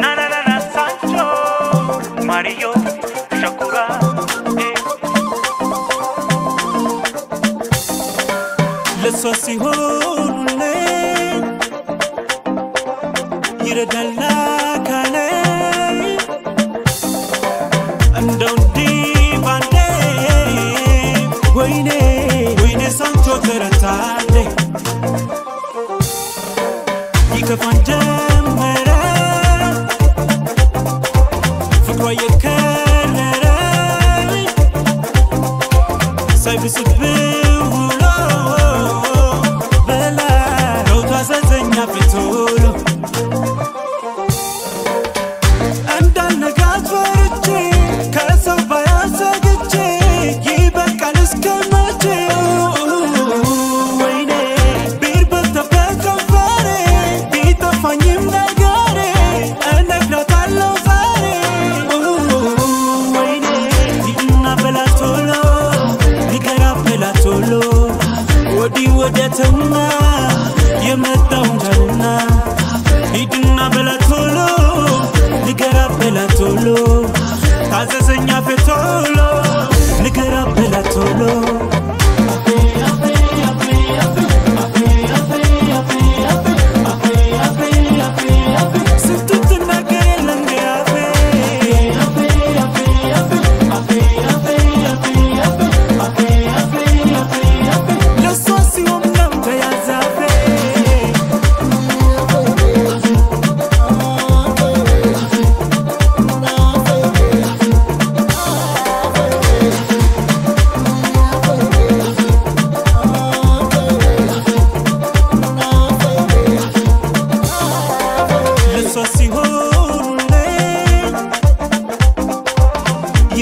Nararara Sancho, Mario, Shakura. ለሷሲ ሆኑለ ይረዳላ ካለ እንደው እንዲህ ባንዴ ወይኔ ወይኔ ሳንቾ ተረታለ ይከፋንጀል Type is a bitch. ወዲህ ወዲያተና የመጣው ተና ሂድና በላ ቶሎ ንገራ በላ ቶሎ ታዘዘኛ ፌቶሎ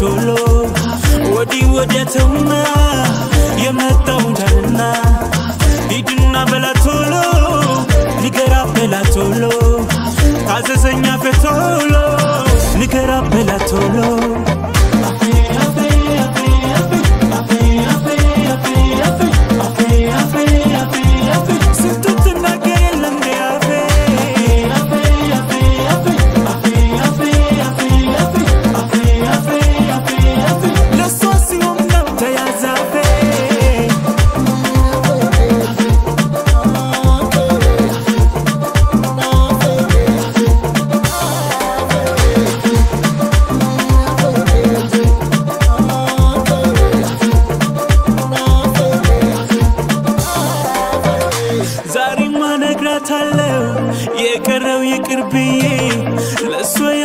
ቶሎ ወዲህ ወዲያተውና የመጣው ዳንና ሂድና በላ ቶሎ ንገራ በላ ቶሎ ታዘዘኛ ፈቶሎ ንገራ በላ ቶሎ። Let's swing.